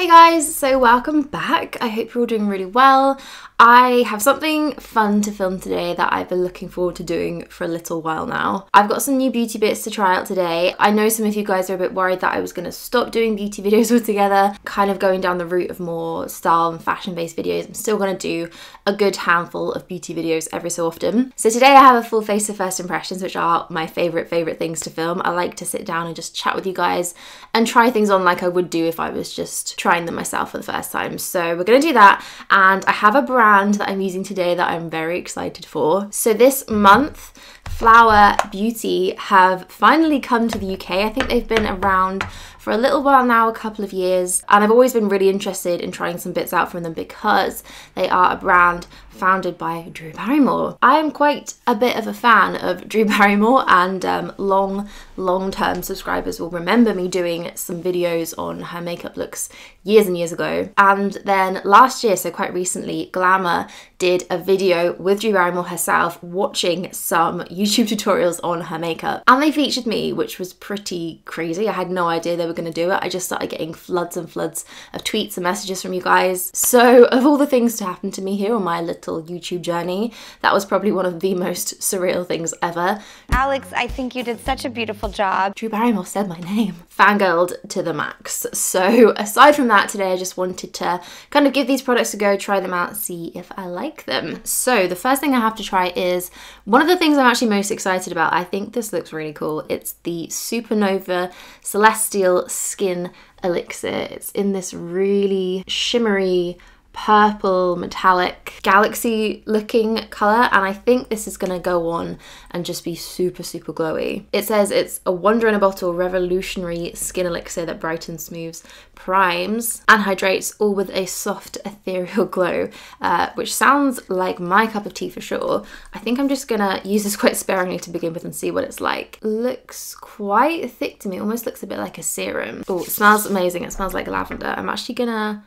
Hey guys, so welcome back. I hope you're all doing really well. I have something fun to film today that I've been looking forward to doing for a little while now. I've got some new beauty bits to try out today. I know some of you guys are a bit worried that I was going to stop doing beauty videos altogether, kind of going down the route of more style and fashion based videos. I'm still going to do a good handful of beauty videos every so often. So today I have a full face of first impressions, which are my favourite, favourite things to film. I like to sit down and just chat with you guys and try things on like I would do if I was just trying them myself for the first time. So we're to do that. And I have a brand that I'm using today that I'm very excited for. So this month, Flower Beauty have finally come to the UK. I think they've been around for a little while now, a couple of years, and I've always been really interested in trying some bits out from them because they are a brand founded by Drew Barrymore. I am quite a bit of a fan of Drew Barrymore and um, long, long-term subscribers will remember me doing some videos on her makeup looks years and years ago. And then last year, so quite recently, Glamour did a video with Drew Barrymore herself watching some YouTube tutorials on her makeup. And they featured me, which was pretty crazy. I had no idea they were going to do it. I just started getting floods and floods of tweets and messages from you guys. So of all the things to happen to me here on my little YouTube journey, that was probably one of the most surreal things ever. Alix, I think you did such a beautiful job. Drew Barrymore said my name. Fangirled to the max. So aside from that today, I just wanted to kind of give these products a go, try them out, see if I like them. So the first thing I have to try is one of the things I'm actually most excited about. I think this looks really cool. It's the Supernova Celestial Skin Elixir. It's in this really shimmery purple metallic galaxy looking color and I think this is going to go on and just be super super glowy. It says it's a wonder in a bottle revolutionary skin elixir that brightens, smooths, primes and hydrates all with a soft ethereal glow uh, which sounds like my cup of tea for sure. I think I'm just gonna use this quite sparingly to begin with and see what it's like. Looks quite thick to me, almost looks a bit like a serum. Oh, smells amazing. It smells like lavender. I'm actually gonna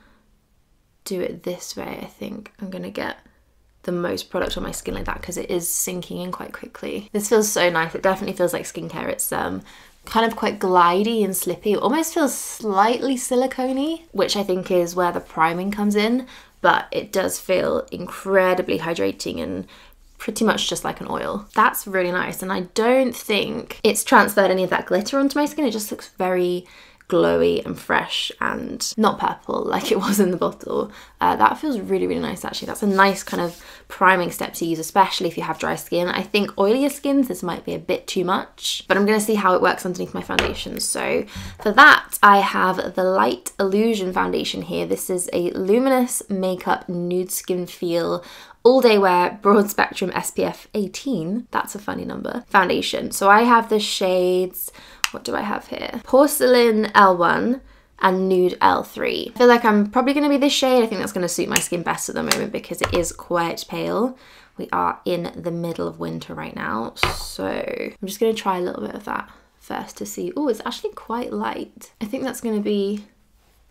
do it this way, I think I'm gonna get the most product on my skin like that because it is sinking in quite quickly. This feels so nice. It definitely feels like skincare. It's um kind of quite glidey and slippy. It almost feels slightly silicone which I think is where the priming comes in, but it does feel incredibly hydrating and pretty much just like an oil. That's really nice and I don't think it's transferred any of that glitter onto my skin. It just looks very glowy and fresh and not purple like it was in the bottle. Uh, that feels really, really nice actually. That's a nice kind of priming step to use, especially if you have dry skin. I think oilier skins, this might be a bit too much, but I'm gonna see how it works underneath my foundation. So for that, I have the Light Illusion foundation here. This is a Luminous Makeup Nude Skin Feel all day wear broad spectrum SPF 18 that's a funny number foundation so I have the shades what do I have here? Porcelain L1 and Nude L3. I feel like I'm probably going to be this shade. I think that's going to suit my skin best at the moment because it is quite pale. We are in the middle of winter right now. So I'm just going to try a little bit of that first to see. Oh, it's actually quite light. I think that's going to be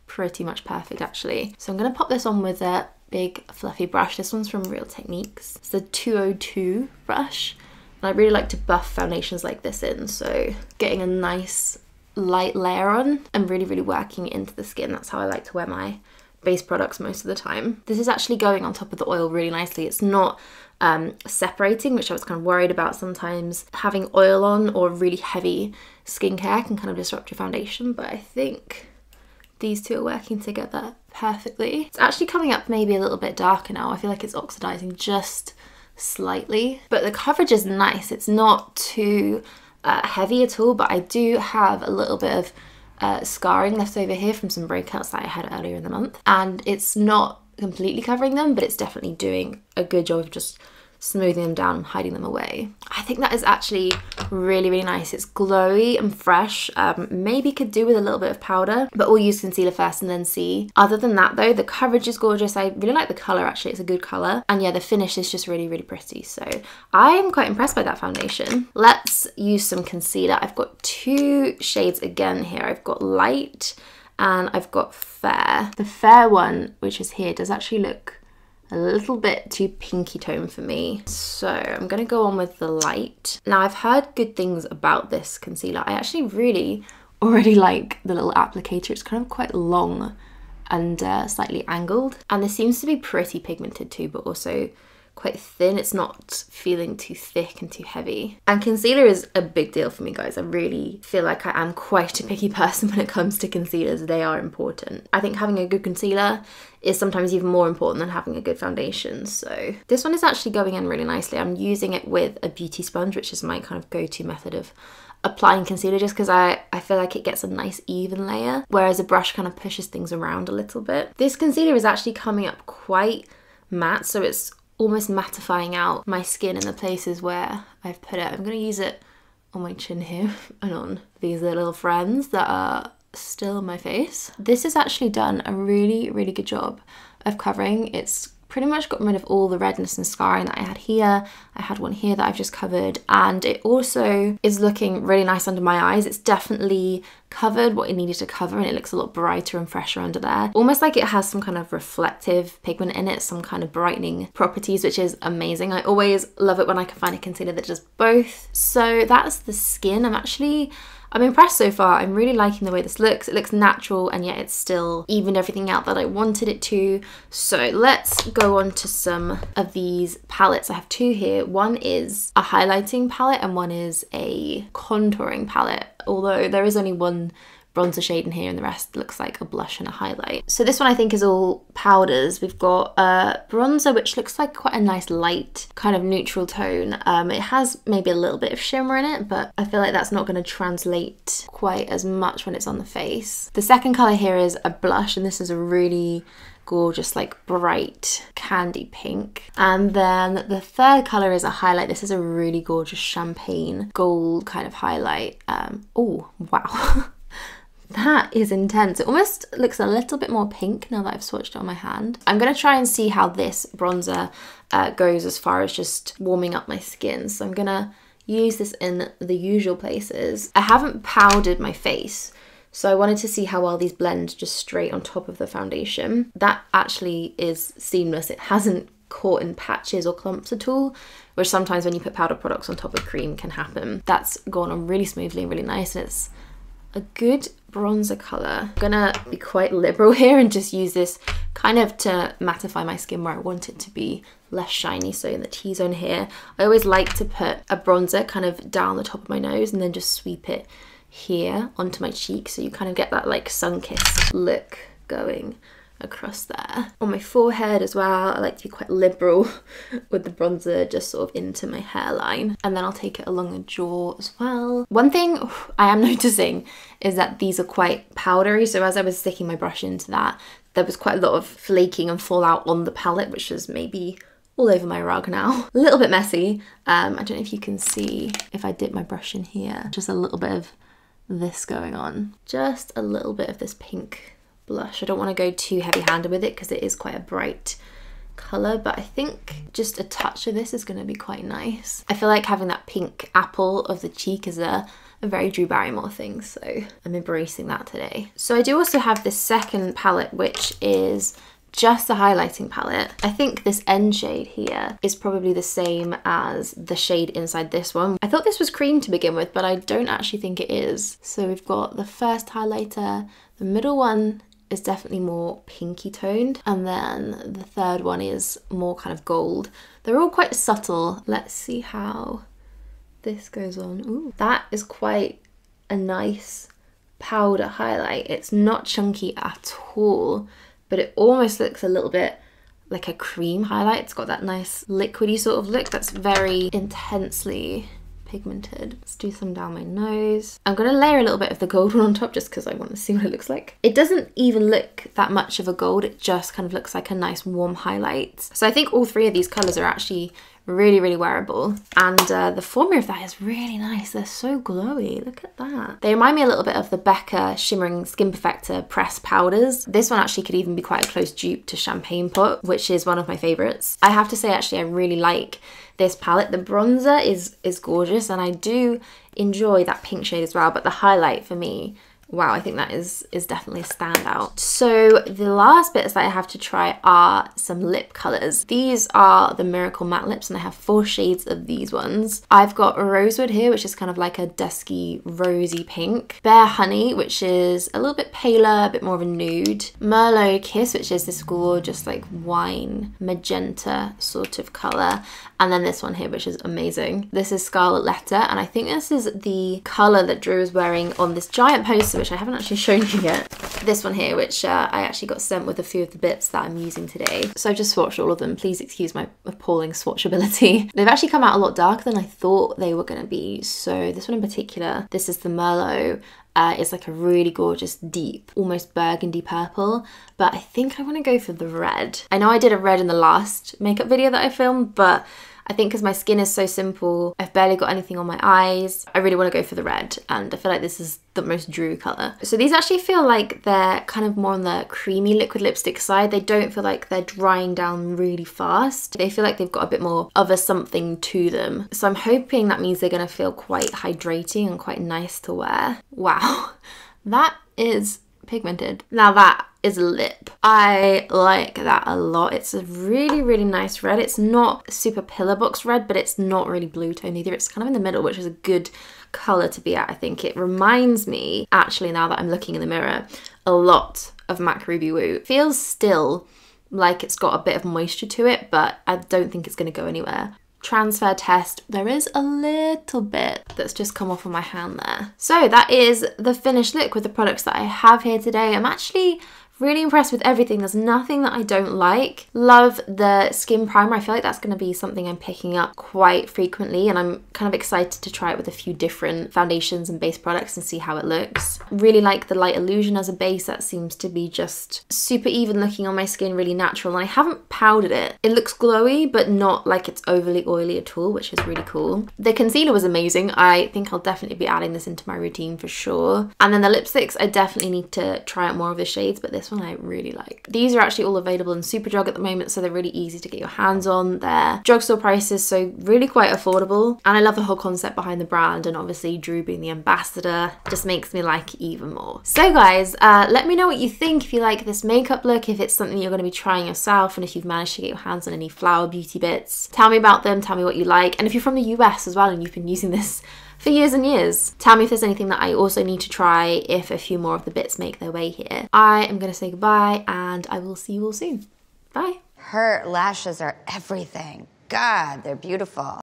pretty much perfect actually. So I'm going to pop this on with a big fluffy brush. This one's from Real Techniques. It's the 202 brush. And I really like to buff foundations like this in, so getting a nice light layer on and really, really working into the skin. That's how I like to wear my base products most of the time. This is actually going on top of the oil really nicely. It's not um, separating, which I was kind of worried about sometimes. Having oil on or really heavy skincare can kind of disrupt your foundation, but I think these two are working together perfectly. It's actually coming up maybe a little bit darker now. I feel like it's oxidizing just slightly, but the coverage is nice. It's not too uh, heavy at all, but I do have a little bit of uh, scarring left over here from some breakouts that I had earlier in the month. And it's not completely covering them, but it's definitely doing a good job of just smoothing them down, hiding them away. I think that is actually really, really nice. It's glowy and fresh. Um, maybe could do with a little bit of powder, but we'll use concealer first and then see. Other than that though, the coverage is gorgeous. I really like the colour actually, it's a good colour. And yeah, the finish is just really, really pretty. So I'm quite impressed by that foundation. Let's use some concealer. I've got two shades again here. I've got light and I've got fair. The fair one, which is here, does actually look a little bit too pinky tone for me. So I'm gonna go on with the light. Now I've heard good things about this concealer. I actually really already like the little applicator. It's kind of quite long and uh, slightly angled. And this seems to be pretty pigmented too, but also quite thin. It's not feeling too thick and too heavy. And concealer is a big deal for me, guys. I really feel like I am quite a picky person when it comes to concealers. They are important. I think having a good concealer is sometimes even more important than having a good foundation. So this one is actually going in really nicely. I'm using it with a beauty sponge, which is my kind of go-to method of applying concealer just because I, I feel like it gets a nice even layer, whereas a brush kind of pushes things around a little bit. This concealer is actually coming up quite matte, so it's almost mattifying out my skin in the places where I've put it. I'm going to use it on my chin here and on these little friends that are still on my face. This has actually done a really, really good job of covering. It's pretty much got rid of all the redness and scarring that I had here. I had one here that I've just covered and it also is looking really nice under my eyes. It's definitely covered what it needed to cover and it looks a lot brighter and fresher under there. Almost like it has some kind of reflective pigment in it, some kind of brightening properties, which is amazing. I always love it when I can find a concealer that does both. So that's the skin. I'm actually I'm impressed so far. I'm really liking the way this looks. It looks natural and yet it's still evened everything out that I wanted it to. So let's go on to some of these palettes. I have two here. One is a highlighting palette and one is a contouring palette. Although there is only one bronzer shade in here and the rest looks like a blush and a highlight. So this one I think is all powders. We've got a bronzer which looks like quite a nice light kind of neutral tone. Um, it has maybe a little bit of shimmer in it but I feel like that's not going to translate quite as much when it's on the face. The second colour here is a blush and this is a really gorgeous like bright candy pink and then the third color is a highlight this is a really gorgeous champagne gold kind of highlight um oh wow That is intense. It almost looks a little bit more pink now that I've swatched it on my hand. I'm going to try and see how this bronzer uh, goes as far as just warming up my skin. So I'm going to use this in the usual places. I haven't powdered my face, so I wanted to see how well these blend just straight on top of the foundation. That actually is seamless. It hasn't caught in patches or clumps at all, which sometimes when you put powder products on top of cream can happen. That's gone on really smoothly and really nice and it's a good bronzer colour. I'm gonna be quite liberal here and just use this kind of to mattify my skin where I want it to be less shiny. So in the T-zone here, I always like to put a bronzer kind of down the top of my nose and then just sweep it here onto my cheek. So you kind of get that like sun-kissed look going across there. On my forehead as well, I like to be quite liberal with the bronzer just sort of into my hairline. And then I'll take it along the jaw as well. One thing I am noticing is that these are quite powdery. So as I was sticking my brush into that, there was quite a lot of flaking and fallout on the palette, which is maybe all over my rug now. A little bit messy. Um, I don't know if you can see if I dip my brush in here. Just a little bit of this going on. Just a little bit of this pink blush. I don't want to go too heavy handed with it because it is quite a bright colour but I think just a touch of this is going to be quite nice. I feel like having that pink apple of the cheek is a, a very Drew Barrymore thing so I'm embracing that today. So I do also have this second palette which is just a highlighting palette. I think this end shade here is probably the same as the shade inside this one. I thought this was cream to begin with, but I don't actually think it is. So we've got the first highlighter, the middle one is definitely more pinky toned. And then the third one is more kind of gold. They're all quite subtle. Let's see how this goes on. Ooh, that is quite a nice powder highlight. It's not chunky at all, but it almost looks a little bit like a cream highlight. It's got that nice liquidy sort of look that's very intensely pigmented. Let's do some down my nose. I'm gonna layer a little bit of the gold one on top just because I want to see what it looks like. It doesn't even look that much of a gold, it just kind of looks like a nice warm highlight. So I think all three of these colours are actually really really wearable. And uh, the formula of that is really nice. They're so glowy. Look at that. They remind me a little bit of the Becca shimmering skin perfector press powders. This one actually could even be quite a close dupe to Champagne Pop which is one of my favorites. I have to say actually i really like this palette. The bronzer is, is gorgeous and I do enjoy that pink shade as well, but the highlight for me wow, I think that is is definitely a standout. So the last bits that I have to try are some lip colors. These are the Miracle Matte Lips and I have four shades of these ones. I've got Rosewood here, which is kind of like a dusky rosy pink. Bare Honey, which is a little bit paler, a bit more of a nude. Merlot Kiss, which is this gorgeous like wine magenta sort of color. And then this one here, which is amazing. This is Scarlet Letter, and I think this is the color that Drew is wearing on this giant poster, which I haven't actually shown you yet. This one here, which uh, I actually got sent with a few of the bits that I'm using today. So I've just swatched all of them. Please excuse my appalling swatchability. They've actually come out a lot darker than I thought they were gonna be. So this one in particular, this is the Merlot uh, it's like a really gorgeous deep, almost burgundy purple, but I think I want to go for the red. I know I did a red in the last makeup video that I filmed, but I think because my skin is so simple, I've barely got anything on my eyes, I really want to go for the red and I feel like this is the most Drew colour. So these actually feel like they're kind of more on the creamy liquid lipstick side. They don't feel like they're drying down really fast. They feel like they've got a bit more of a something to them. So I'm hoping that means they're going to feel quite hydrating and quite nice to wear. Wow, that is pigmented. Now that is lip. I like that a lot. It's a really, really nice red. It's not super pillar box red, but it's not really blue tone either. It's kind of in the middle, which is a good color to be at, I think. It reminds me, actually, now that I'm looking in the mirror, a lot of MAC Ruby Woo. Feels still like it's got a bit of moisture to it, but I don't think it's going to go anywhere transfer test, there is a little bit that's just come off of my hand there. So that is the finished look with the products that I have here today. I'm actually Really impressed with everything. There's nothing that I don't like. Love the skin primer. I feel like that's going to be something I'm picking up quite frequently and I'm kind of excited to try it with a few different foundations and base products and see how it looks. Really like the Light Illusion as a base. That seems to be just super even looking on my skin, really natural. And I haven't powdered it. It looks glowy, but not like it's overly oily at all, which is really cool. The concealer was amazing. I think I'll definitely be adding this into my routine for sure. And then the lipsticks, I definitely need to try out more of the shades, but this one I really like. These are actually all available in Superdrug at the moment, so they're really easy to get your hands on. They're drugstore prices, so really quite affordable. And I love the whole concept behind the brand, and obviously Drew being the ambassador just makes me like even more. So guys, uh, let me know what you think if you like this makeup look, if it's something you're going to be trying yourself, and if you've managed to get your hands on any flower beauty bits. Tell me about them, tell me what you like, and if you're from the US as well and you've been using this for years and years. Tell me if there's anything that I also need to try if a few more of the bits make their way here. I am to say goodbye and I will see you all soon. Bye. Her lashes are everything. God, they're beautiful.